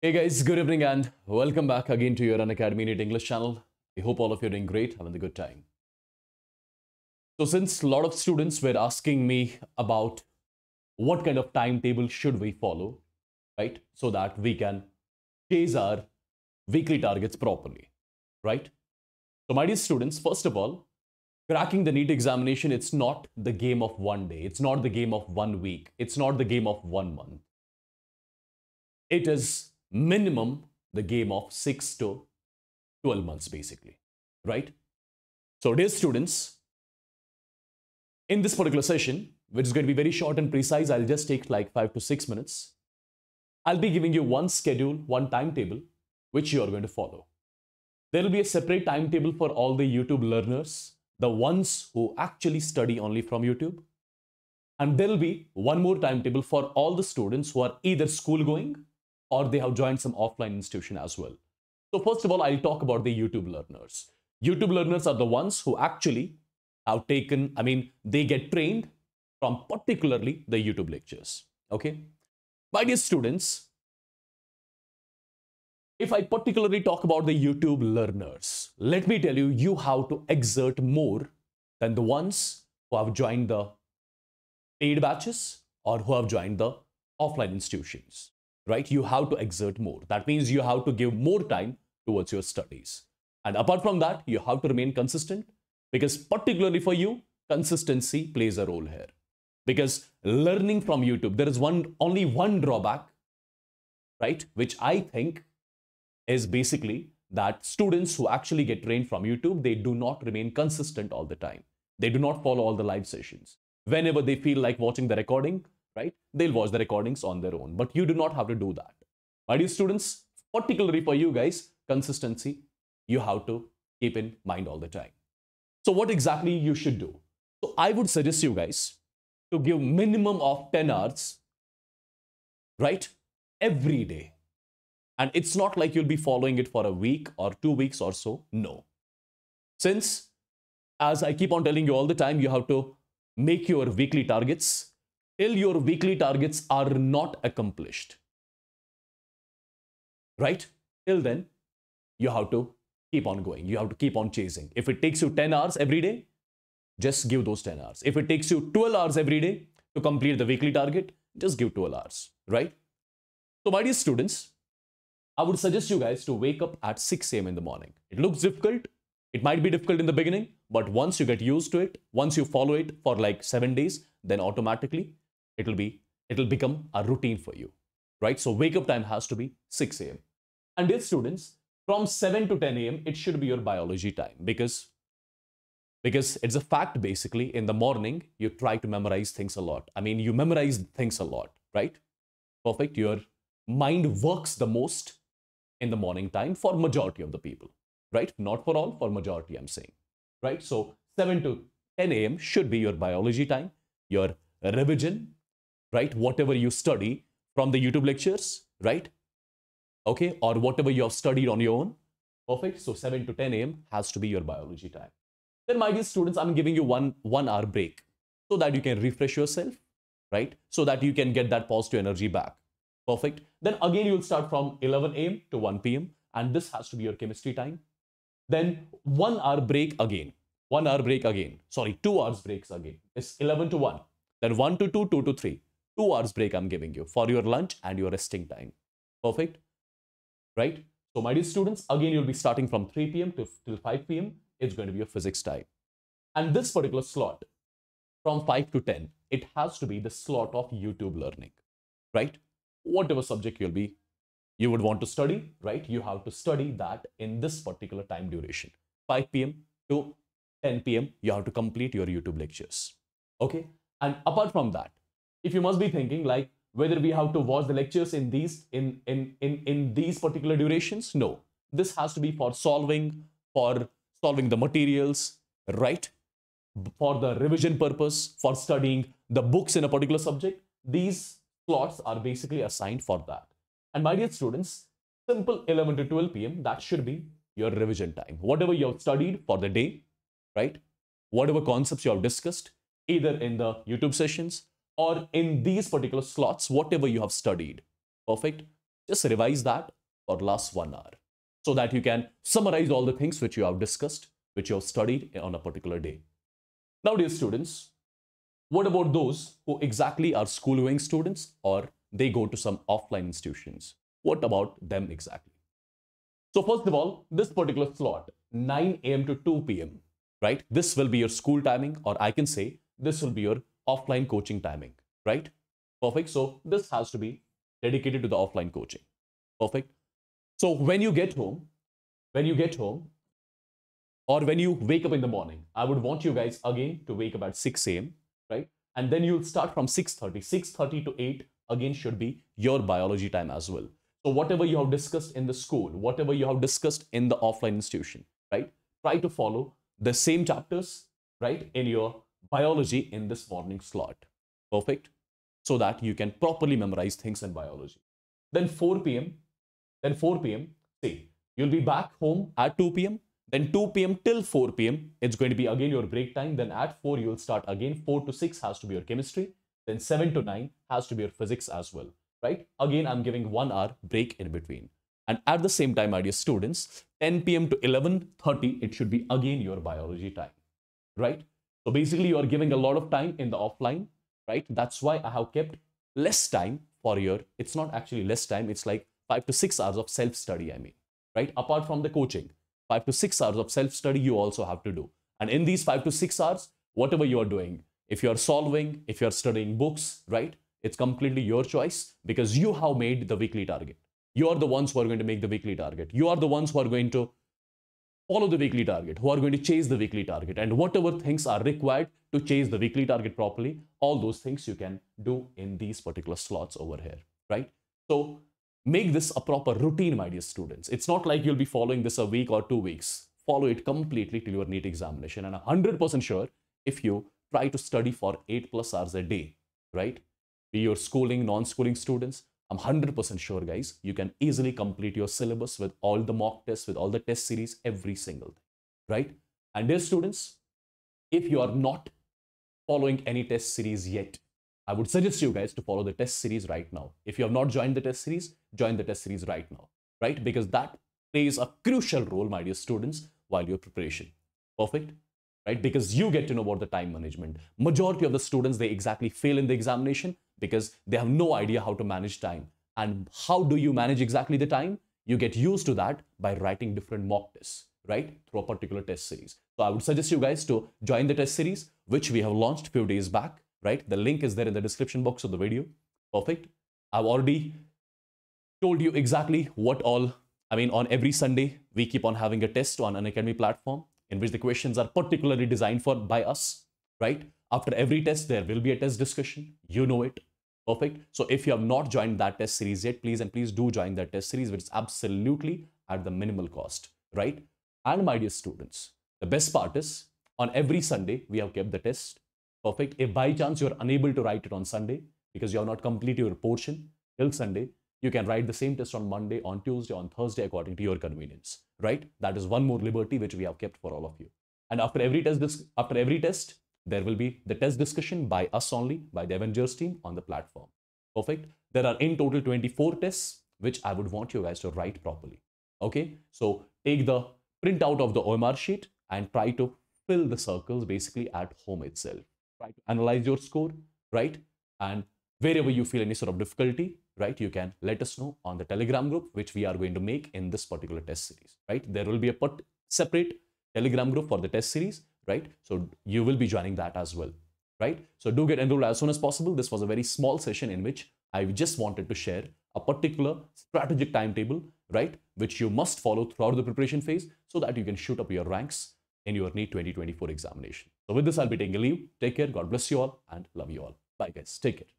Hey guys, good evening and welcome back again to your Unacademy NEET English channel. I hope all of you are doing great, having a good time. So since a lot of students were asking me about what kind of timetable should we follow, right? So that we can chase our weekly targets properly, right? So my dear students, first of all, cracking the NEET examination, it's not the game of one day. It's not the game of one week. It's not the game of one month. It is minimum the game of 6 to 12 months basically right? So dear students in this particular session which is going to be very short and precise i'll just take like 5 to 6 minutes. I'll be giving you one schedule one timetable which you are going to follow. There will be a separate timetable for all the youtube learners the ones who actually study only from youtube. And there will be one more timetable for all the students who are either school going or they have joined some offline institution as well. So first of all, I'll talk about the YouTube learners. YouTube learners are the ones who actually have taken, I mean, they get trained from particularly the YouTube lectures. Okay. My dear students, if I particularly talk about the YouTube learners, let me tell you, you have to exert more than the ones who have joined the paid batches or who have joined the offline institutions right? You have to exert more. That means you have to give more time towards your studies. And apart from that, you have to remain consistent because particularly for you, consistency plays a role here. Because learning from YouTube, there is one only one drawback, right? Which I think is basically that students who actually get trained from YouTube, they do not remain consistent all the time. They do not follow all the live sessions. Whenever they feel like watching the recording, right? They'll watch the recordings on their own, but you do not have to do that. My dear students, particularly for you guys, consistency, you have to keep in mind all the time. So what exactly you should do? So I would suggest you guys to give minimum of 10 hours, right? Every day. And it's not like you'll be following it for a week or two weeks or so. No. Since, as I keep on telling you all the time, you have to make your weekly targets till your weekly targets are not accomplished. Right? Till then, you have to keep on going. You have to keep on chasing. If it takes you 10 hours every day, just give those 10 hours. If it takes you 12 hours every day to complete the weekly target, just give 12 hours, right? So, my dear students, I would suggest you guys to wake up at 6 a.m. in the morning. It looks difficult. It might be difficult in the beginning, but once you get used to it, once you follow it for like seven days, then automatically it'll be it'll become a routine for you right? So wake up time has to be 6 a.m and dear students from 7 to 10 a.m it should be your biology time because because it's a fact basically. In the morning you try to memorize things a lot. I mean you memorize things a lot right? Perfect. Your mind works the most in the morning time for majority of the people right? Not for all for majority i'm saying right? So 7 to 10 a.m should be your biology time your revision right? Whatever you study from the YouTube lectures, right? Okay, or whatever you have studied on your own. Perfect. So 7 to 10 a.m. has to be your biology time. Then, my dear students, I'm giving you one one hour break so that you can refresh yourself, right? So that you can get that positive energy back. Perfect. Then again, you'll start from 11 a.m. to 1 p.m. And this has to be your chemistry time. Then one hour break again. One hour break again. Sorry, two hours breaks again. It's 11 to 1. Then 1 to 2, 2 to 3 two hours break I'm giving you for your lunch and your resting time. Perfect? Right? So my dear students, again, you'll be starting from 3 p.m. to till 5 p.m. It's going to be your physics time. And this particular slot, from 5 to 10, it has to be the slot of YouTube learning, right? Whatever subject you'll be, you would want to study, right? You have to study that in this particular time duration. 5 p.m. to 10 p.m. You have to complete your YouTube lectures. Okay? And apart from that, if you must be thinking like whether we have to watch the lectures in these in in in, in these particular durations? No. This has to be for solving for solving the materials right? For the revision purpose for studying the books in a particular subject. These slots are basically assigned for that. And my dear students simple 11 to 12 pm that should be your revision time. Whatever you have studied for the day right? Whatever concepts you have discussed either in the youtube sessions or in these particular slots, whatever you have studied. Perfect. just revise that for last one hour so that you can summarize all the things which you have discussed, which you have studied on a particular day. Now, dear students, what about those who exactly are school going students or they go to some offline institutions? What about them exactly? So first of all, this particular slot, 9 a.m. to 2 p.m., right? This will be your school timing or I can say this will be your offline coaching timing, right? Perfect. So this has to be dedicated to the offline coaching. Perfect. So when you get home, when you get home, or when you wake up in the morning, I would want you guys again to wake up at 6 a.m., right? And then you'll start from 6.30. 6.30 to 8 again should be your biology time as well. So whatever you have discussed in the school, whatever you have discussed in the offline institution, right? Try to follow the same chapters, right? In your biology in this morning slot. Perfect. So that you can properly memorize things in biology. Then 4 p.m. Then 4 p.m. See, you'll be back home at 2 p.m. Then 2 p.m. till 4 p.m. It's going to be again your break time. Then at 4 you'll start again. 4 to 6 has to be your chemistry. Then 7 to 9 has to be your physics as well. Right? Again, I'm giving one hour break in between. And at the same time, my dear students, 10 p.m. to 11.30, it should be again your biology time. Right? So basically, you are giving a lot of time in the offline, right? That's why I have kept less time for your, it's not actually less time, it's like five to six hours of self-study, I mean, right? Apart from the coaching, five to six hours of self-study you also have to do. And in these five to six hours, whatever you are doing, if you are solving, if you are studying books, right? It's completely your choice because you have made the weekly target. You are the ones who are going to make the weekly target. You are the ones who are going to follow the weekly target, who are going to chase the weekly target, and whatever things are required to chase the weekly target properly, all those things you can do in these particular slots over here, right? So make this a proper routine, my dear students. It's not like you'll be following this a week or two weeks. Follow it completely till your NEET examination. And 100% sure if you try to study for 8 plus hours a day, right? Be your schooling, non-schooling students, I'm 100% sure, guys, you can easily complete your syllabus with all the mock tests, with all the test series, every single day, right? And dear students, if you are not following any test series yet, I would suggest you guys to follow the test series right now. If you have not joined the test series, join the test series right now, right? Because that plays a crucial role, my dear students, while your preparation. Perfect? Right? Because you get to know about the time management. Majority of the students, they exactly fail in the examination because they have no idea how to manage time. And how do you manage exactly the time? You get used to that by writing different mock tests, right? Through a particular test series. So I would suggest you guys to join the test series, which we have launched a few days back, right? The link is there in the description box of the video. Perfect. I've already told you exactly what all, I mean, on every Sunday, we keep on having a test on Unacademy platform in which the questions are particularly designed for by us, right? After every test, there will be a test discussion. You know it. Perfect. So if you have not joined that test series yet, please and please do join that test series, which is absolutely at the minimal cost, right? And my dear students, the best part is on every Sunday, we have kept the test. Perfect. If by chance you're unable to write it on Sunday because you have not completed your portion till Sunday, you can write the same test on Monday, on Tuesday, on Thursday, according to your convenience, right? That is one more liberty which we have kept for all of you. And after every test, this after every test, there will be the test discussion by us only, by the Avengers team on the platform. Perfect. There are in total 24 tests, which I would want you guys to write properly. Okay. So take the printout of the OMR sheet and try to fill the circles basically at home itself. Try to analyze your score, right? And wherever you feel any sort of difficulty, right, you can let us know on the Telegram group, which we are going to make in this particular test series, right? There will be a separate Telegram group for the test series right? So you will be joining that as well, right? So do get enrolled as soon as possible. This was a very small session in which I just wanted to share a particular strategic timetable, right? Which you must follow throughout the preparation phase so that you can shoot up your ranks in your NEET 2024 examination. So with this, I'll be taking a leave. Take care. God bless you all and love you all. Bye guys. Take care.